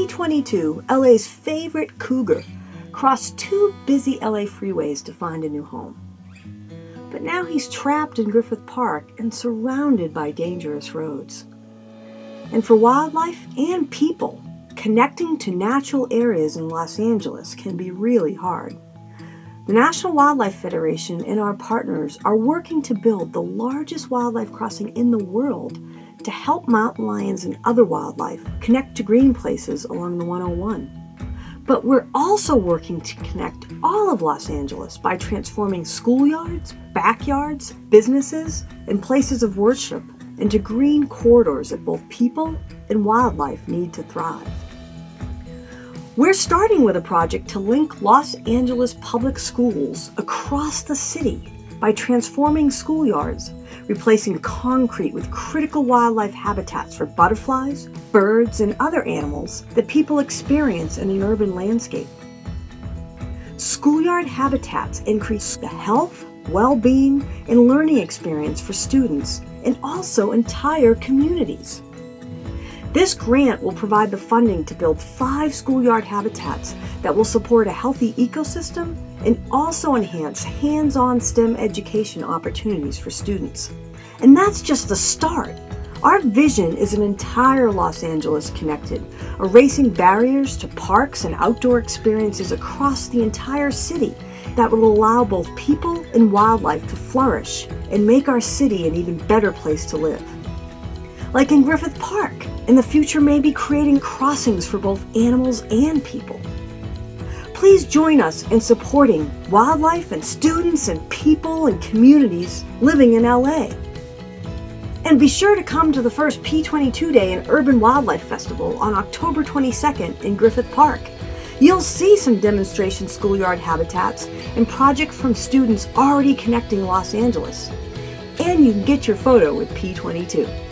P22, LA's favorite cougar, crossed two busy LA freeways to find a new home. But now he's trapped in Griffith Park and surrounded by dangerous roads. And for wildlife and people, connecting to natural areas in Los Angeles can be really hard. The National Wildlife Federation and our partners are working to build the largest wildlife crossing in the world to help mountain lions and other wildlife connect to green places along the 101. But we're also working to connect all of Los Angeles by transforming schoolyards, backyards, businesses, and places of worship into green corridors that both people and wildlife need to thrive. We're starting with a project to link Los Angeles public schools across the city by transforming schoolyards, replacing concrete with critical wildlife habitats for butterflies, birds, and other animals that people experience in an urban landscape. Schoolyard habitats increase the health, well being, and learning experience for students and also entire communities. This grant will provide the funding to build five schoolyard habitats that will support a healthy ecosystem and also enhance hands on STEM education opportunities for students. And that's just the start. Our vision is an entire Los Angeles connected, erasing barriers to parks and outdoor experiences across the entire city that will allow both people and wildlife to flourish and make our city an even better place to live. Like in Griffith Park, in the future may be creating crossings for both animals and people. Please join us in supporting wildlife and students and people and communities living in LA. And be sure to come to the first P22 Day and Urban Wildlife Festival on October 22nd in Griffith Park. You'll see some demonstration schoolyard habitats and projects from students already connecting Los Angeles. And you can get your photo with P22.